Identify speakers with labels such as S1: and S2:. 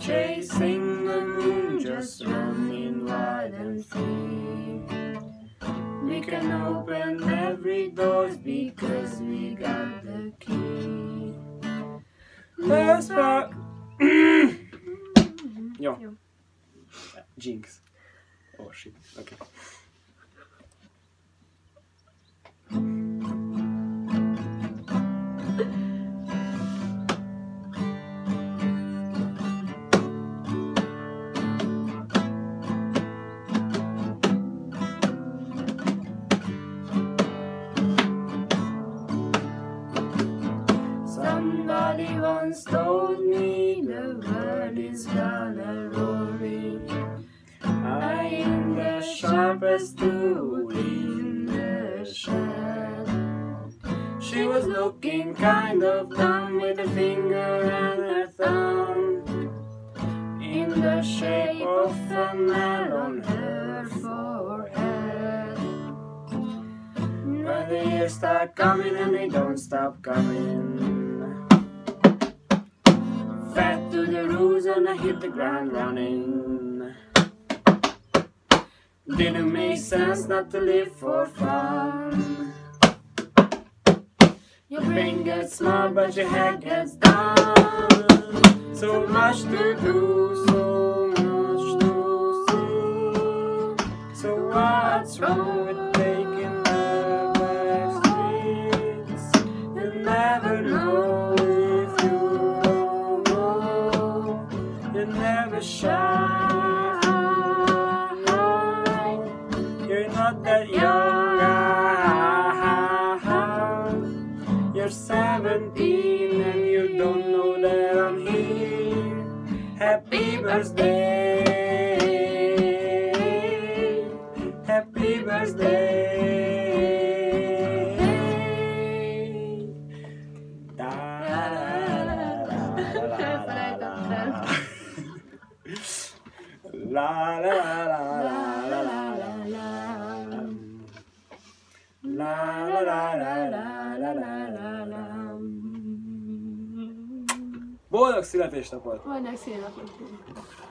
S1: chasing the moon, just running wild and free. We can open every door because we got the key. Let's. Jó.
S2: Jó.
S1: Jinx. Oh shit. Okay. Once told me the world is gonna roll me. I am the sharpest tool in the shed. She was looking kind of dumb with her finger and her thumb in the shape of a man on her forehead. When the years start coming and they don't stop coming. I hit the ground running. Didn't make sense not to live for fun. Your brain gets smart, but your head gets dumb. So much to do, so much to see. So what's wrong with You never shine. You're not that young. You're 17 and you don't know that I'm here. Happy birthday. Happy birthday. Da, La la la la la la la la. La la la la la la la la. Boldog születésnapot!
S2: Boldog születésnapot!